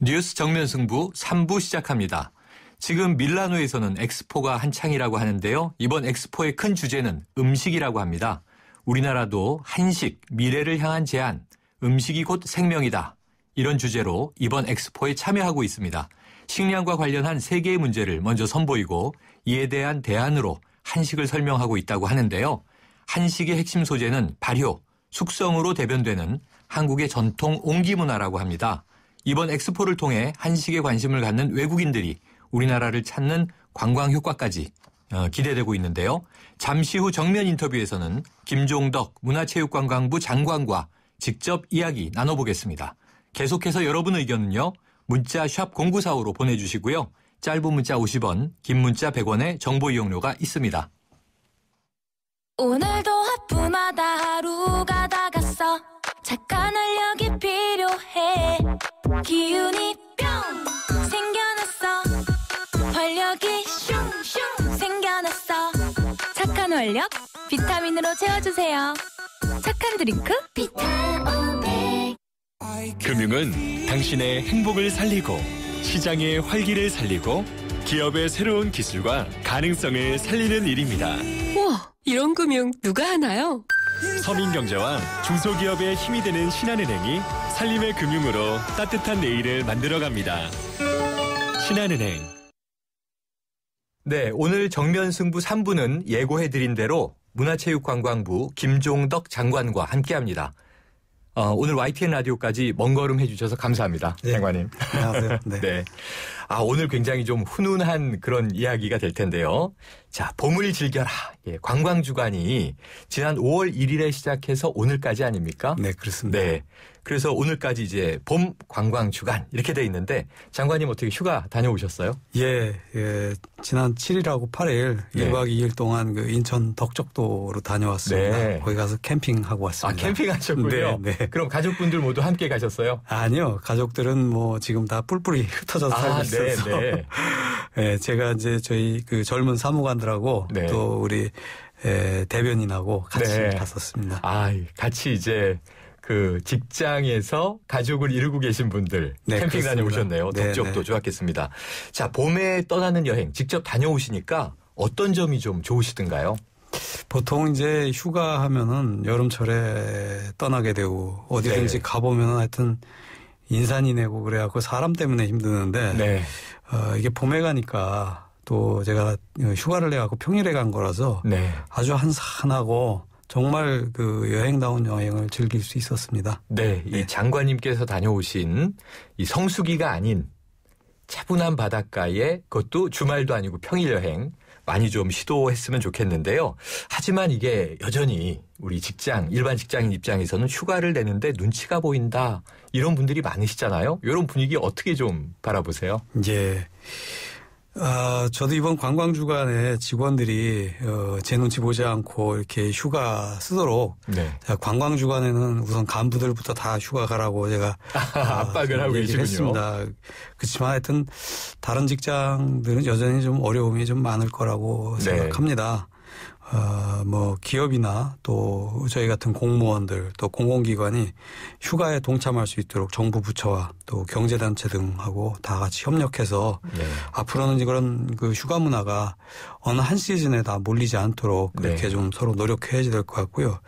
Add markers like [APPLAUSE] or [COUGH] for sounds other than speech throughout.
뉴스 정면 승부 3부 시작합니다. 지금 밀라노에서는 엑스포가 한창이라고 하는데요. 이번 엑스포의 큰 주제는 음식이라고 합니다. 우리나라도 한식, 미래를 향한 제안, 음식이 곧 생명이다. 이런 주제로 이번 엑스포에 참여하고 있습니다. 식량과 관련한 세 개의 문제를 먼저 선보이고 이에 대한 대안으로 한식을 설명하고 있다고 하는데요. 한식의 핵심 소재는 발효, 숙성으로 대변되는 한국의 전통 옹기 문화라고 합니다. 이번 엑스포를 통해 한식에 관심을 갖는 외국인들이 우리나라를 찾는 관광 효과까지 어, 기대되고 있는데요. 잠시 후 정면 인터뷰에서는 김종덕 문화체육관광부 장관과 직접 이야기 나눠보겠습니다. 계속해서 여러분 의견은요. 문자 샵 0945로 보내주시고요. 짧은 문자 50원, 긴 문자 100원의 정보 이용료가 있습니다. 오늘도 하품하다 하루가 다 갔어 착한 활력이 필요해 기운이 뿅! 생겨났어. 활력이 슝슝 생겨났어. 착한 활력 비타민으로 채워주세요. 착한 드링크 비타오백. 금융은 당신의 행복을 살리고 시장의 활기를 살리고 기업의 새로운 기술과 가능성을 살리는 일입니다. 우와, 이런 금융 누가 하나요? 서민경제와 중소기업의 힘이 되는 신한은행이 살림의 금융으로 따뜻한 내일을 만들어갑니다. 신한은행 네, 오늘 정면 승부 3부는 예고해드린 대로 문화체육관광부 김종덕 장관과 함께합니다. 어, 오늘 YTN 라디오까지 먼 걸음 해주셔서 감사합니다. 네. 장관님. 안녕하세요. [LAUGHS] 네. 네. 아, 오늘 굉장히 좀 훈훈한 그런 이야기가 될 텐데요. 자, 봄을 즐겨라. 예, 관광주간이 지난 5월 1일에 시작해서 오늘까지 아닙니까? 네, 그렇습니다. 네. 그래서 오늘까지 이제 봄 관광주간 이렇게 돼 있는데 장관님 어떻게 휴가 다녀오셨어요? 예, 예, 지난 7일하고 8일 네. 1박 2일 동안 그 인천 덕적도로 다녀왔습니다. 네. 거기 가서 캠핑하고 아, 왔습니다. 캠핑 하셨군요. 네, 네. 그럼 가족분들 모두 함께 가셨어요? 아니요, 가족들은 뭐 지금 다 뿔뿔이 [LAUGHS] 흩어져서 아, 살고 네, 있어서. 네. [LAUGHS] 예, 제가 이제 저희 그 젊은 사무관들하고 네. 또 우리 에, 대변인하고 같이 네. 갔었습니다. 아, 같이 이제 그 직장에서 가족을 이루고 계신 분들 네, 캠핑 그렇습니다. 다녀오셨네요. 네, 덕적도 네. 좋았겠습니다. 자, 봄에 떠나는 여행 직접 다녀오시니까 어떤 점이 좀 좋으시던가요? 보통 이제 휴가 하면은 여름철에 떠나게 되고 어디든지 네. 가보면은 하여튼 인산이 내고 그래갖고 사람 때문에 힘드는데 네. 어, 이게 봄에 가니까 또 제가 휴가를 내갖고 평일에 간 거라서 네. 아주 한산하고 정말 그 여행다운 여행을 즐길 수 있었습니다. 네. 이 네. 장관님께서 다녀오신 이 성수기가 아닌 차분한 바닷가에 그것도 주말도 아니고 평일 여행 많이 좀 시도했으면 좋겠는데요. 하지만 이게 여전히 우리 직장, 일반 직장인 입장에서는 휴가를 내는데 눈치가 보인다. 이런 분들이 많으시잖아요. 이런 분위기 어떻게 좀 바라보세요? 이제 아, 저도 이번 관광 주간에 직원들이 어, 제 눈치 보지 않고 이렇게 휴가 쓰도록 네. 자, 관광 주간에는 우선 간부들부터 다 휴가 가라고 제가 [LAUGHS] 압박을 하고 얘기를 계시군요. 했습니다. 그렇지만 하여튼 다른 직장들은 여전히 좀 어려움이 좀 많을 거라고 네. 생각합니다. 어, 뭐 기업이나 또 저희 같은 공무원들 또 공공기관이 휴가에 동참할 수 있도록 정부 부처와 또 경제단체 등하고 다 같이 협력해서 네. 앞으로는 그런 그 휴가 문화가 어느 한 시즌에 다 몰리지 않도록 그렇게 네. 좀 서로 노력해야 될 것 같고요.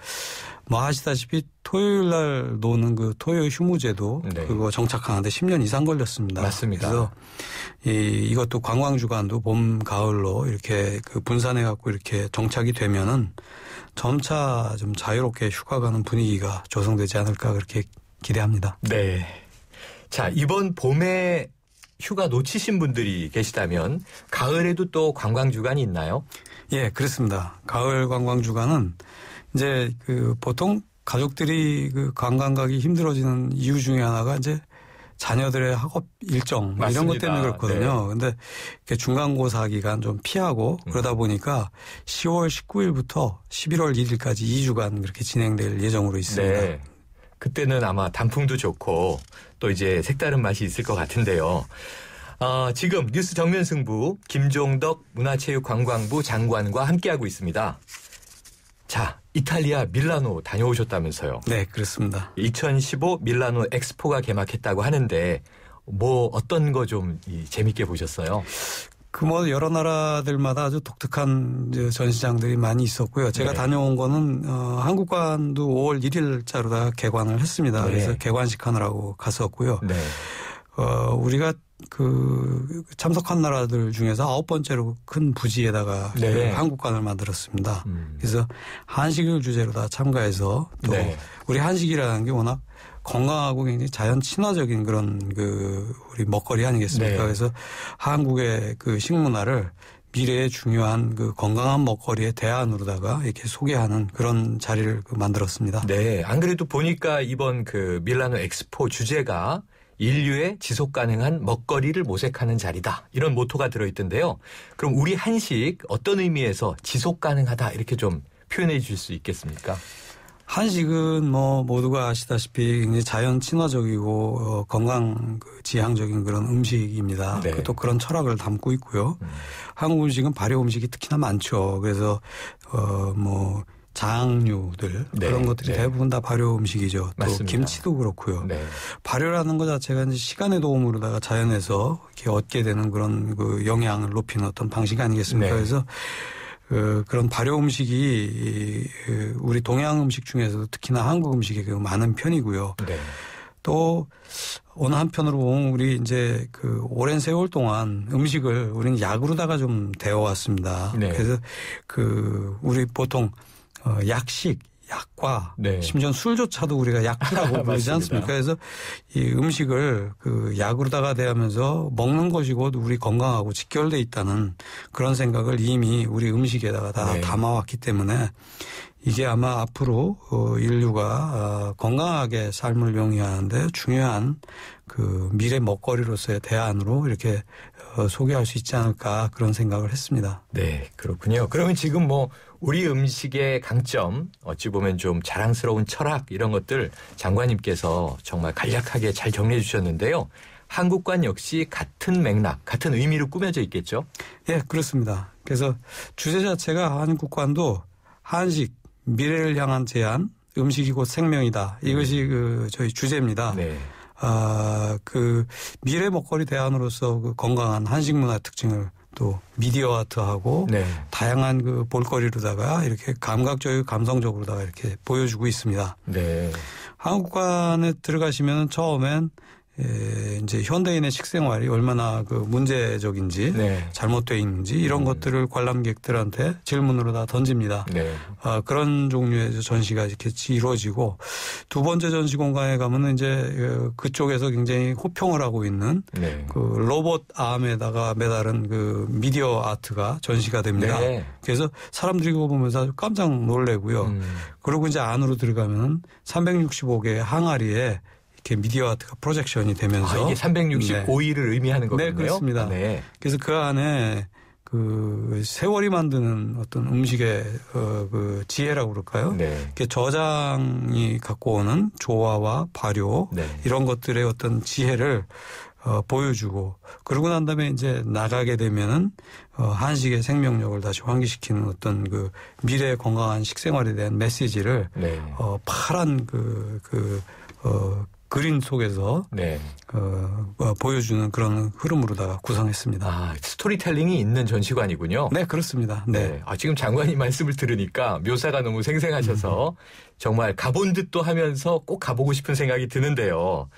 뭐 아시다시피 토요일 날 노는 그 토요 휴무제도 네. 그거 정착하는데 10년 이상 걸렸습니다. 맞습니다. 그래서 이 이것도 관광 주간도 봄 가을로 이렇게 그 분산해 갖고 이렇게 정착이 되면은 점차 좀 자유롭게 휴가 가는 분위기가 조성되지 않을까 그렇게 기대합니다. 네. 자, 이번 봄에 휴가 놓치신 분들이 계시다면 가을에도 또 관광 주간이 있나요? 예, 그렇습니다. 가을 관광 주간은 이제 그 보통 가족들이 그 관광 가기 힘들어지는 이유 중에 하나가 이제 자녀들의 학업 일정 뭐 이런 것 맞습니다. 때문에 그렇거든요. 근데 이렇게 중간고사 기간 좀 피하고 음. 그러다 보니까 10월 19일부터 11월 1일까지 2주간 그렇게 진행될 예정으로 있습니다. 네. 그때는 아마 단풍도 좋고 또 이제 색다른 맛이 있을 것 같은데요. 어, 지금 뉴스 정면 승부 김종덕 문화체육관광부 장관과 함께하고 있습니다. 자, 이탈리아 밀라노 다녀오셨다면서요. 네, 그렇습니다. 2015 밀라노 엑스포가 개막했다고 하는데 뭐 어떤 거 좀 재밌게 보셨어요? 그 뭐 여러 나라들마다 아주 독특한 전시장들이 많이 있었고요. 제가 네. 다녀온 거는 어, 한국관도 5월 1일자로 다 개관을 했습니다. 네. 그래서 개관식 하느라고 갔었고요. 네. 어, 우리가 그 참석한 나라들 중에서 아홉 번째로 큰 부지에다가 네. 그 한국관을 만들었습니다. 음. 그래서 한식을 주제로 다 참가해서 또 네. 우리 한식이라는 게 워낙 건강하고 굉장히 자연 친화적인 그런 그 우리 먹거리 아니겠습니까? 네. 그래서 한국의 그 식문화를 미래의 중요한 그 건강한 먹거리의 대안으로다가 이렇게 소개하는 그런 자리를 그 만들었습니다. 네. 안 그래도 보니까 이번 그 밀라노 엑스포 주제가 인류의 지속 가능한 먹거리를 모색하는 자리다. 이런 모토가 들어있던데요. 그럼 우리 한식 어떤 의미에서 지속 가능하다 이렇게 좀 표현해 주실 수 있겠습니까? 한식은 뭐 모두가 아시다시피 굉장히 자연 친화적이고 어, 건강 그 지향적인 그런 음식입니다. 네. 또 그런 철학을 담고 있고요. 음. 한국 음식은 발효 음식이 특히나 많죠. 그래서 어뭐 장류들 네, 그런 것들이 네. 대부분 다 발효 음식이죠. 또 맞습니다. 김치도 그렇고요. 네. 발효라는 것 자체가 이제 시간의 도움으로다가 자연에서 이렇게 얻게 되는 그런 그 영양을 높이는 어떤 방식 아니겠습니까? 네. 그래서 그 그런 발효 음식이 이, 그 우리 동양 음식 중에서도 특히나 한국 음식이 그 많은 편이고요. 네. 또 어느 한편으로 보면 우리 이제 그 오랜 세월 동안 음식을 우리는 약으로다가 좀 데워왔습니다. 네. 그래서 그 우리 보통 어 약식 약과 네. 심지어 술조차도 우리가 약주라고 [LAUGHS] 부르지. 않습니까? 그래서 이 음식을 그 약으로다가 대하면서 먹는 것이 곧 우리 건강하고 직결돼 있다는 그런 생각을 이미 우리 음식에다가 다 네. 담아왔기 때문에 이게 아마 앞으로 어, 인류가 어, 건강하게 삶을 영위하는데 중요한 그 미래 먹거리로서의 대안으로 이렇게 어, 소개할 수 있지 않을까 그런 생각을 했습니다. 네, 그렇군요. 그러면 지금 뭐 우리 음식의 강점, 어찌 보면 좀 자랑스러운 철학 이런 것들 장관님께서 정말 간략하게 잘 정리해 주셨는데요. 한국관 역시 같은 맥락, 같은 의미로 꾸며져 있겠죠? 예, 그렇습니다. 그래서 주제 자체가 한국관도 한식 미래를 향한 제안 음식이 곧 생명이다. 이것이 그 저희 주제입니다. 네. 아, 그 미래 먹거리 대안으로서 그 건강한 한식 문화 특징을 또 미디어 아트하고 네. 다양한 그 볼거리로다가 이렇게 감각적이고 감성적으로다가 이렇게 보여주고 있습니다. 네. 한국관에 들어가시면 처음엔 에, 이제 현대인의 식생활이 얼마나 그 문제적인지 네. 잘못돼 있는지 이런 것들을 관람객들한테 질문으로 다 던집니다. 네. 아, 그런 종류의 전시가 이렇게 이루어지고 두 번째 전시 공간에 가면은 이제 어, 그쪽에서 굉장히 호평을 하고 있는 네. 그 로봇 암에다가 매달은 그 미디어 아트가 전시가 됩니다. 네. 그래서 사람들이 그거 보면서 아주 깜짝 놀래고요. 음. 그리고 이제 안으로 들어가면은 365개의 항아리에 이렇게 미디어 아트가 프로젝션이 되면서 아, 이게 365일을 의미하는 거군요. 네, 그렇습니다. 네. 그래서 그 안에 그 세월이 만드는 어떤 음식의 어, 그 지혜라고 그럴까요? 네. 이렇게 저장이 갖고 오는 조화와 발효 네. 이런 것들의 어떤 지혜를 어, 보여주고 그러고 난 다음에 이제 나가게 되면은 어, 한식의 생명력을 다시 환기시키는 어떤 그 미래의 건강한 식생활에 대한 메시지를 네. 어, 파란 그, 그, 어, 그림 속에서 네. 어, 어, 보여주는 그런 흐름으로다가 구성했습니다. 아, 스토리텔링이 있는 전시관이군요. 네, 그렇습니다. 네. 네. 아, 지금 장관님 말씀을 들으니까 묘사가 너무 음. 생생하셔서 정말 가본 듯도 하면서 꼭 가보고 싶은 생각이 드는데요.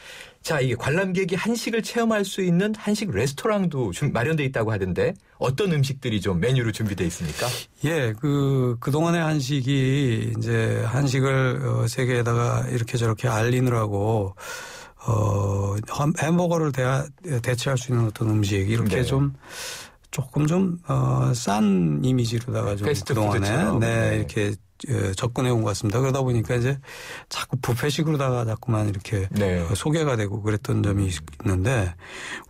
자, 이게 관람객이 한식을 체험할 수 있는 한식 레스토랑도 좀 마련돼 있다고 하던데 어떤 음식들이 좀 메뉴로 준비돼 있습니까? 예, 그, 그동안의 한식이 이제 한식을 어, 세계에다가 이렇게 저렇게 알리느라고 어, 햄- 햄버거를 대, 대체할 수 있는 어떤 음식 이렇게 네. 좀 조금 좀, 어, 싼 이미지로다가 좀. 그동안에 네, 네. 이렇게 어, 접근해 온 것 같습니다. 그러다 보니까 이제 자꾸 부페식으로다가 자꾸만 이렇게 네. 어, 소개가 되고 그랬던 점이 있는데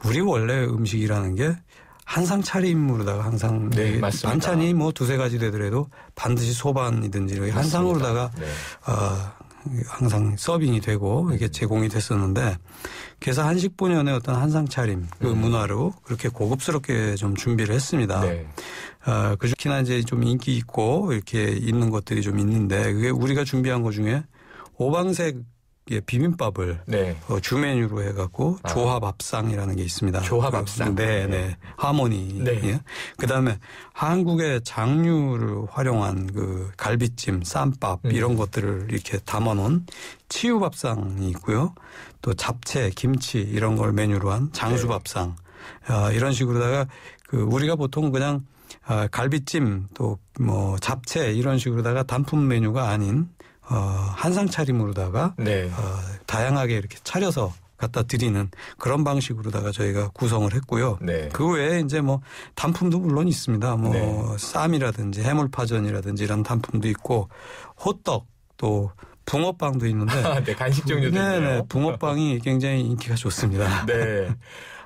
우리 원래 음식이라는 게 한상 차림으로다가 항상 네. 반찬이 뭐 두세 가지 되더라도 반드시 소반이든지 한상으로다가 네. 어, 항상 서빙이 되고 이게 제공이 됐었는데 그래서 한식 본연의 어떤 한상 차림 그 문화로 그렇게 고급스럽게 좀 준비를 했습니다. 음. 네. 어, 그 특히나 이제 좀 인기 있고 이렇게 있는 것들이 좀 있는데 그게 우리가 준비한 것 중에 오방색 예, 비빔밥을 네. 어, 주 메뉴로 해갖고 아. 조합밥상이라는 게 있습니다. 조합밥상. 그, 네, 네. 하모니. 네. 예. 그다음에 한국의 장류를 활용한 그 갈비찜, 쌈밥 음. 이런 것들을 이렇게 담아놓은 치유밥상이 있고요. 또 잡채, 김치 이런 걸 메뉴로 한 장수밥상. 아, 이런 식으로다가 그 우리가 보통 그냥 아, 갈비찜 또 뭐 잡채 이런 식으로다가 단품 메뉴가 아닌 어, 한상 차림으로다가 네. 어, 다양하게 이렇게 차려서 갖다 드리는 그런 방식으로다가 저희가 구성을 했고요. 네. 그 외에 이제 뭐 단품도 물론 있습니다. 뭐 네. 쌈이라든지 해물파전이라든지 이런 단품도 있고 호떡 또 붕어빵도 있는데 아, [LAUGHS] 네, 간식 종류도 네네 있네요. 붕어빵이 [LAUGHS] 굉장히 인기가 좋습니다. 네.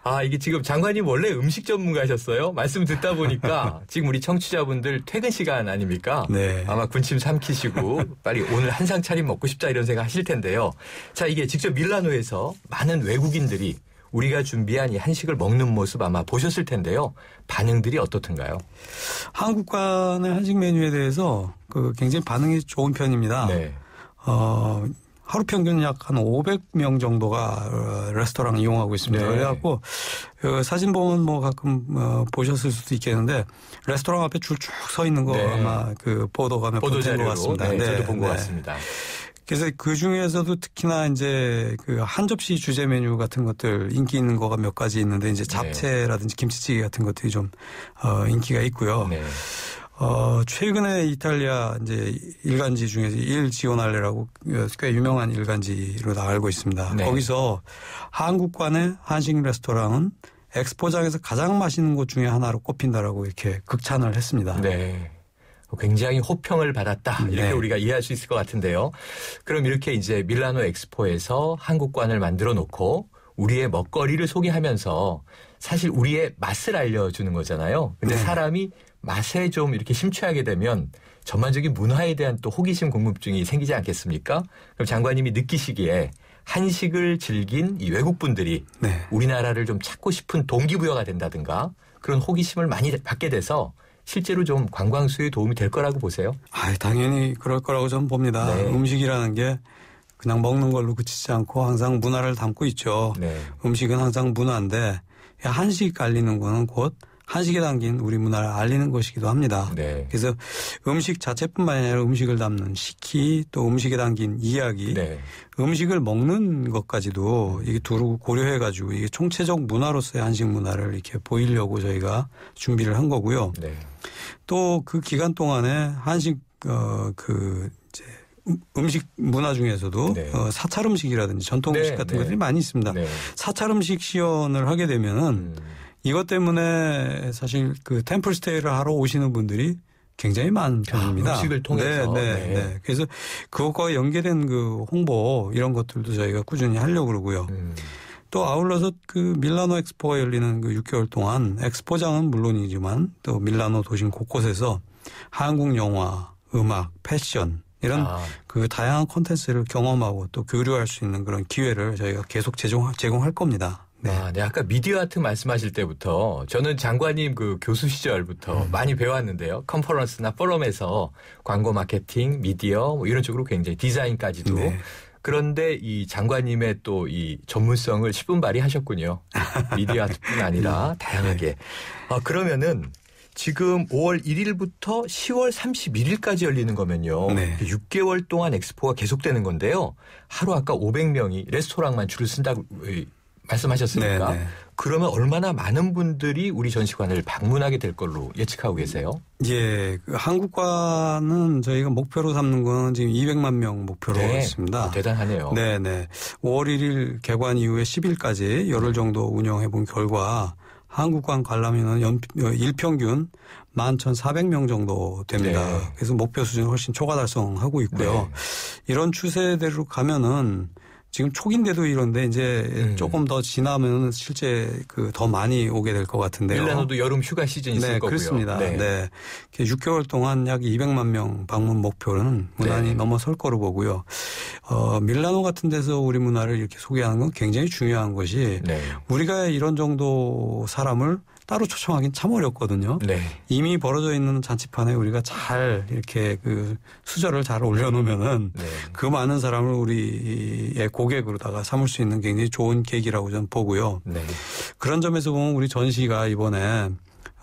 아, 이게 지금 장관님 원래 음식 전문가셨어요? 말씀 듣다 보니까 [LAUGHS] 지금 우리 청취자분들 퇴근 시간 아닙니까? 네. 아마 군침 삼키시고 빨리 오늘 한상 차림 먹고 싶다 이런 생각 하실 텐데요. 자, 이게 직접 밀라노에서 많은 외국인들이 우리가 준비한 이 한식을 먹는 모습 아마 보셨을 텐데요. 반응들이 어떻던가요? 한국관의 한식 메뉴에 대해서 그 굉장히 반응이 좋은 편입니다. 네. 어, 하루 평균 약 한 500명 정도가 어, 레스토랑 이용하고 있습니다. 네. 그래갖고 어, 사진 보면 뭐 가끔 어, 보셨을 수도 있겠는데 레스토랑 앞에 줄 쭉 서 있는 거 네. 아마 그 보도가 몇번된것 같습니다. 네, 저도 본것 네. 같습니다. 그래서 그 중에서도 특히나 이제 그 한 접시 주제 메뉴 같은 것들 인기 있는 거가 몇 가지 있는데 이제 잡채라든지 김치찌개 같은 것들이 좀 어, 인기가 있고요. 네. 어, 최근에 이탈리아 이제 일간지 중에서 일 지오날레라고 꽤 유명한 일간지로 다 알고 있습니다. 네. 거기서 한국관의 한식 레스토랑은 엑스포장에서 가장 맛있는 곳 중에 하나로 꼽힌다라고 이렇게 극찬을 했습니다. 네. 굉장히 호평을 받았다. 이렇게 네. 우리가 이해할 수 있을 것 같은데요. 그럼 이렇게 이제 밀라노 엑스포에서 한국관을 만들어 놓고 우리의 먹거리를 소개하면서 사실 우리의 맛을 알려주는 거잖아요. 근데 네. 사람이 맛에 좀 이렇게 심취하게 되면 전반적인 문화에 대한 또 호기심 궁금증이 생기지 않겠습니까? 그럼 장관님이 느끼시기에 한식을 즐긴 이 외국분들이 네. 우리나라를 좀 찾고 싶은 동기부여가 된다든가 그런 호기심을 많이 받게 돼서 실제로 좀 관광 수에 도움이 될 거라고 보세요. 아, 당연히 그럴 거라고 저는 봅니다. 네. 음식이라는 게 그냥 먹는 걸로 그치지 않고 항상 문화를 담고 있죠. 네. 음식은 항상 문화인데 한식 알리는 거는 곧 한식에 담긴 우리 문화를 알리는 것이기도 합니다. 네. 그래서 음식 자체뿐만 아니라 음식을 담는 식기 또 음식에 담긴 이야기 네. 음식을 먹는 것까지도 이게 두루 고려해 가지고 이게 총체적 문화로서의 한식 문화를 이렇게 보이려고 저희가 준비를 한 거고요. 네. 또그 기간 동안에 한식 어그 이제 음- 음식 문화 중에서도 네. 어, 사찰 음식이라든지 전통 네, 음식 같은 네. 것들이 많이 있습니다. 네. 사찰 음식 시연을 하게 되면은 음. 이것 때문에 사실 그 템플 스테이를 하러 오시는 분들이 굉장히 많은 편입니다. 아, 음식을 통해서. 네, 네, 네. 네. 그래서 그것과 연계된 그 홍보 이런 것들도 저희가 꾸준히 하려고 그러고요. 음. 또 아울러서 그 밀라노 엑스포가 열리는 그 6개월 동안 엑스포장은 물론이지만 또 밀라노 도심 곳곳에서 한국 영화, 음악, 패션 이런 아, 그 다양한 콘텐츠를 경험하고 또 교류할 수 있는 그런 기회를 저희가 계속 제공, 제공할 겁니다. 네. 아, 네. 아까 미디어 아트 말씀하실 때부터 저는 장관님 그 교수 시절부터 음. 많이 배웠는데요. 컨퍼런스나 포럼에서 광고 마케팅, 미디어 뭐 이런 쪽으로 굉장히 디자인까지도. 네. 그런데 이 장관님의 또 이 전문성을 10분 발휘하셨군요. 미디어 아트뿐 아니라 [LAUGHS] 네. 다양하게. 아, 그러면은 지금 5월 1일부터 10월 31일까지 열리는 거면요. 네. 6개월 동안 엑스포가 계속되는 건데요. 하루 아까 500명이 레스토랑만 줄을 쓴다고 의, 말씀하셨으니까 네, 네. 그러면 얼마나 많은 분들이 우리 전시관을 방문하게 될 걸로 예측하고 계세요? 예, 그 한국과는 저희가 목표로 삼는 건 지금 200만 명 목표로 있습니다. 아, 대단하네요. 네, 네. 5월 1일 개관 이후에 10일까지 열흘 정도 운영해 본 결과 한국관 관람인은 연, 어, 일평균 11,400명 정도 됩니다. 네. 그래서 목표 수준을 훨씬 초과 달성하고 있고요. 네. 이런 추세대로 가면은 지금 초기인데도 이런데 이제 음. 조금 더 지나면 실제 그 더 많이 오게 될 것 같은데요. 밀라노도 여름 휴가 시즌 있을 네, 거고요. 그렇습니다. 네. 네. 6개월 동안 약 200만 명 방문 목표는 무난히 네. 넘어설 거로 보고요. 어, 밀라노 같은 데서 우리 문화를 이렇게 소개하는 건 굉장히 중요한 것이 네. 우리가 이런 정도 사람을 따로 초청하기는 참 어렵거든요. 네. 이미 벌어져 있는 잔치판에 우리가 잘 이렇게 그 수저를 잘 올려놓으면은 네. 그 많은 사람을 우리의 고객으로다가 삼을 수 있는 굉장히 좋은 계기라고 저는 보고요. 네. 그런 점에서 보면 우리 전시가 이번에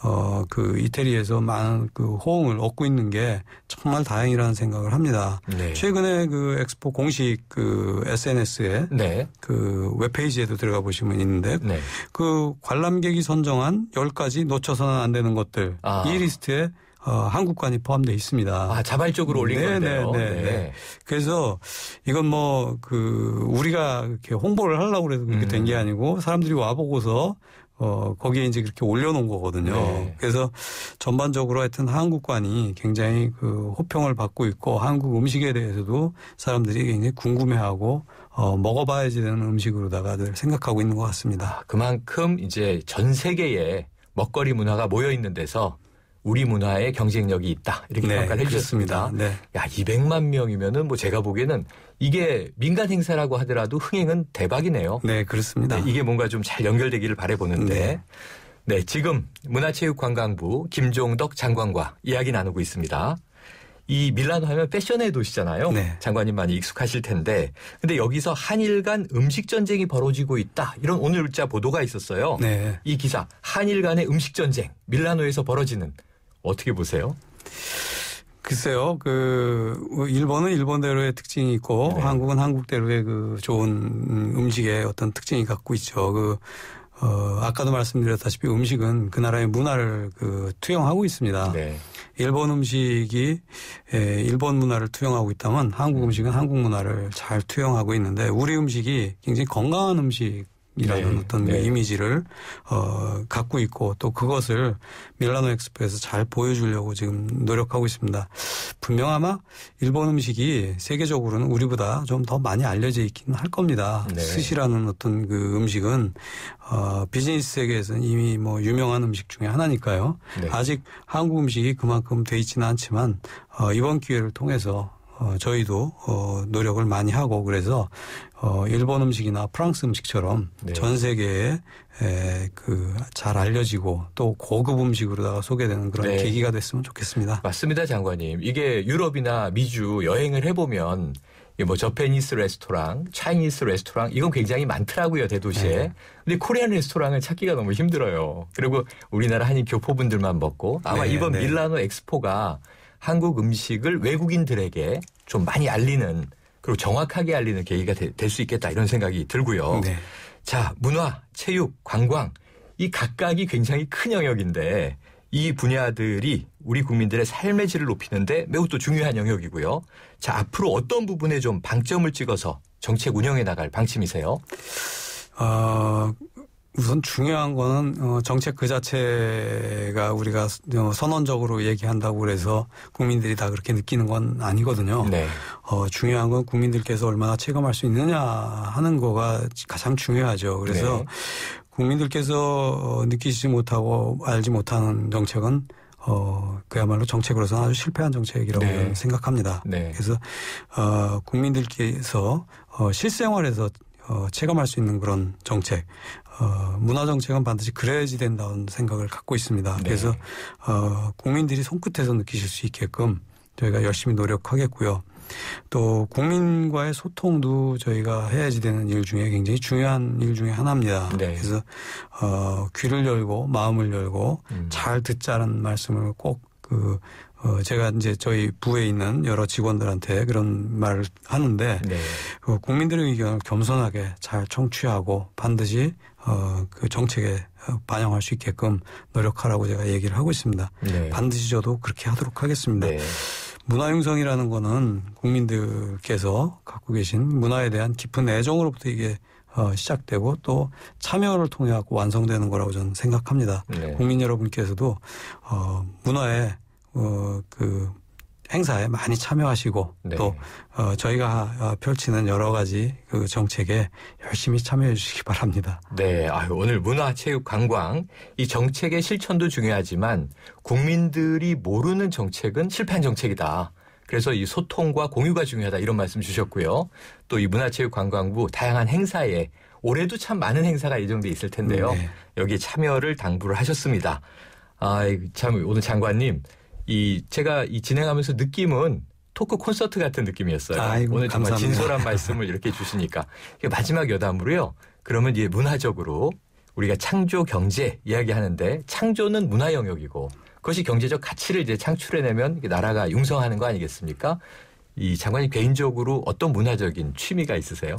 어, 그 이태리에서 많은 그 호응을 얻고 있는 게 정말 다행이라는 생각을 합니다. 네. 최근에 그 엑스포 공식 그 SNS에 네. 그 웹페이지에도 들어가 보시면 있는데 네. 그 관람객이 선정한 10가지 놓쳐서는 안 되는 것들 아. 이 리스트에 어, 한국관이 포함되어 있습니다. 아, 자발적으로 올린 네, 건데요. 네, 네, 네. 그래서 이건 뭐 그 우리가 이렇게 홍보를 하려고 그래서 그렇게 된게 음. 아니고 사람들이 와 보고서 어 거기에 이제 그렇게 올려놓은 거거든요. 네. 그래서 전반적으로 하여튼 한국관이 굉장히 그 호평을 받고 있고 한국 음식에 대해서도 사람들이 굉장히 궁금해하고 어 먹어봐야지 되는 음식으로다가들 생각하고 있는 것 같습니다. 아, 그만큼 이제 전 세계에 먹거리 문화가 모여 있는 데서 우리 문화의 경쟁력이 있다. 이렇게 평가를 해 주셨습니다. 네. 야, 200만 명이면은 뭐 제가 보기에는 이게 민간 행사라고 하더라도 흥행은 대박이네요. 네, 그렇습니다. 네, 이게 뭔가 좀 잘 연결되기를 바라보는데. 네. 네, 지금 문화체육관광부 김종덕 장관과 이야기 나누고 있습니다. 이 밀라노 하면 패션의 도시잖아요. 네. 장관님 많이 익숙하실 텐데. 근데 여기서 한일 간 음식 전쟁이 벌어지고 있다. 이런 오늘자 보도가 있었어요. 네. 이 기사 한일 간의 음식 전쟁 밀라노에서 벌어지는 어떻게 보세요? 글쎄요, 그, 일본은 일본대로의 특징이 있고, 네. 한국은 한국대로의 그 좋은 음식의 어떤 특징이 갖고 있죠. 그, 어, 아까도 말씀드렸다시피 음식은 그 나라의 문화를 그 투영하고 있습니다. 네. 일본 음식이 에, 일본 문화를 투영하고 있다면 한국 음식은 한국 문화를 잘 투영하고 있는데 우리 음식이 굉장히 건강한 음식 이라는 네, 어떤 네. 이미지를 어 갖고 있고 또 그것을 밀라노 엑스포에서 잘 보여주려고 지금 노력하고 있습니다. 분명 아마 일본 음식이 세계적으로는 우리보다 좀 더 많이 알려져 있기는 할 겁니다. 네. 스시라는 어떤 그 음식은 어 비즈니스 세계에서는 이미 뭐 유명한 음식 중에 하나니까요. 네. 아직 한국 음식이 그만큼 돼 있지는 않지만 어 이번 기회를 통해서 어 저희도 어 노력을 많이 하고 그래서 어 일본 음식이나 프랑스 음식처럼 네. 전 세계에 에그 잘 알려지고 또 고급 음식으로다가 소개되는 그런 네. 계기가 됐으면 좋겠습니다. 맞습니다, 장관님. 이게 유럽이나 미주 여행을 해보면 이 뭐 Japanese 레스토랑, Chinese 레스토랑 이건 굉장히 많더라고요 대도시에. 네. 근데 코리안 레스토랑을 찾기가 너무 힘들어요. 그리고 우리나라 한인 교포분들만 먹고 아마 네, 이번 네. 밀라노 엑스포가 한국 음식을 외국인들에게 좀 많이 알리는 그리고 정확하게 알리는 계기가 될 수 있겠다 이런 생각이 들고요. 네. 자, 문화, 체육, 관광 이 각각이 굉장히 큰 영역인데 이 분야들이 우리 국민들의 삶의 질을 높이는데 매우 또 중요한 영역이고요. 자, 앞으로 어떤 부분에 좀 방점을 찍어서 정책 운영해 나갈 방침이세요? 어, 우선 중요한 거는 어, 정책 그 자체가 우리가 어, 선언적으로 얘기한다고 그래서 국민들이 다 그렇게 느끼는 건 아니거든요. 네. 어, 중요한 건 국민들께서 얼마나 체감할 수 있느냐 하는 거가 가장 중요하죠. 그래서 네. 국민들께서 어, 느끼지 못하고 알지 못하는 정책은 어, 그야말로 정책으로서는 아주 실패한 정책이라고 네. 생각합니다. 네. 그래서 어, 국민들께서 어, 실생활에서 어, 체감할 수 있는 그런 정책, 어, 문화 정책은 반드시 그래야지 된다는 생각을 갖고 있습니다. 네. 그래서 어, 국민들이 손끝에서 느끼실 수 있게끔 저희가 열심히 노력하겠고요. 또 국민과의 소통도 저희가 해야지 되는 일 중에 굉장히 중요한 일 중에 하나입니다. 네. 그래서 어, 귀를 열고 마음을 열고 음. 잘 듣자는 말씀을 꼭그 어, 제가 이제 저희 부에 있는 여러 직원들한테 그런 말을 하는데 네. 그 국민들의 의견을 겸손하게 잘 청취하고 반드시 어, 그 정책에 어, 반영할 수 있게끔 노력하라고 제가 얘기를 하고 있습니다. 네. 반드시 저도 그렇게 하도록 하겠습니다. 네. 문화융성이라는 거는 국민들께서 갖고 계신 문화에 대한 깊은 애정으로부터 이게 어, 시작되고 또 참여를 통해 갖고 완성되는 거라고 저는 생각합니다. 네. 국민 여러분께서도 어, 문화에 어, 그 행사에 많이 참여하시고 네. 또 어, 저희가 어, 펼치는 여러 가지 그 정책에 열심히 참여해 주시기 바랍니다. 네, 아유, 오늘 문화, 체육, 관광 이 정책의 실천도 중요하지만 국민들이 모르는 정책은 실패한 정책이다. 그래서 이 소통과 공유가 중요하다 이런 말씀 주셨고요. 또 이 문화체육관광부 다양한 행사에 올해도 참 많은 행사가 예정돼 있을 텐데요. 네. 여기에 참여를 당부를 하셨습니다. 아, 참 오늘 장관님 이 제가 이 진행하면서 느낌은 토크 콘서트 같은 느낌이었어요. 아이고, 오늘 정말 감사합니다. 진솔한 말씀을 이렇게 주시니까 마지막 여담으로요. 그러면 이제 문화적으로 우리가 창조 경제 이야기하는데 창조는 문화 영역이고 그것이 경제적 가치를 이제 창출해내면 나라가 융성하는 거 아니겠습니까? 이 장관님 개인적으로 어떤 문화적인 취미가 있으세요?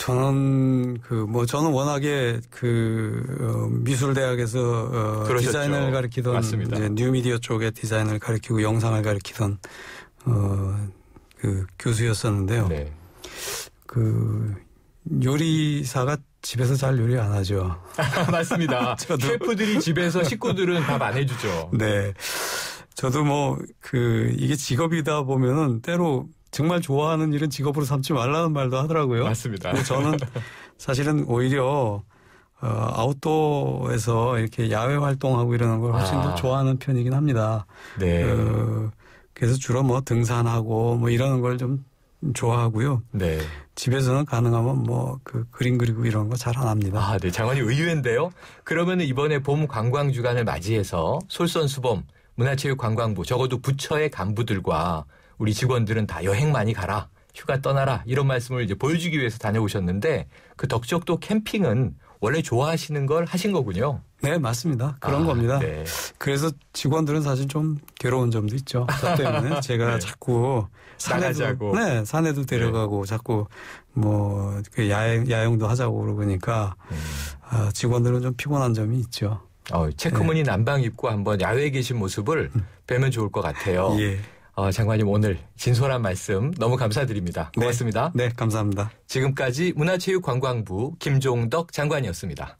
저는 그 뭐 저는 워낙에 그 어, 미술 대학에서 어, 그러셨죠. 디자인을 가르치던 맞습니다. 이제 뉴미디어 쪽에 디자인을 가르치고 영상을 가르치던 어그 교수였었는데요. 네. 그 요리사가 집에서 잘 요리 안 하죠. [LAUGHS] 맞습니다. [LAUGHS] 저도. 셰프들이 집에서 식구들은 밥 안 해주죠. 네. 저도 뭐 그 이게 직업이다 보면은 때로 정말 좋아하는 일은 직업으로 삼지 말라는 말도 하더라고요. 맞습니다. 저는 사실은 오히려 어, 아웃도어에서 이렇게 야외 활동하고 이러는 걸 훨씬 아. 더 좋아하는 편이긴 합니다. 네. 어, 그래서 주로 뭐 등산하고 뭐 이러는 걸 좀 좋아하고요. 네. 집에서는 가능하면 뭐 그 그림 그리고 이런 거 잘 안 합니다. 아, 네. 장관님 의외인데요. 그러면 이번에 봄 관광 주간을 맞이해서 솔선수범 문화체육관광부 적어도 부처의 간부들과 우리 직원들은 다 여행 많이 가라. 휴가 떠나라. 이런 말씀을 이제 보여주기 위해서 다녀오셨는데 그 덕적도 캠핑은 원래 좋아하시는 걸 하신 거군요. 네, 맞습니다. 그런 아, 겁니다. 네. 그래서 직원들은 사실 좀 괴로운 점도 있죠. 저 때문에 [LAUGHS] 제가 네. 자꾸 산에도. 네 산에도 데려가고 자꾸 뭐 그 야영 야영도 하자고 그러니까 음. 아, 직원들은 좀 피곤한 점이 있죠. 어, 체크무늬 난방 입고 한번 야외에 계신 모습을 뵈면 좋을 것 같아요. 예. 어, 장관님 오늘 진솔한 말씀 너무 감사드립니다. 고맙습니다. 네, 감사합니다. 지금까지 문화체육관광부 김종덕 장관이었습니다.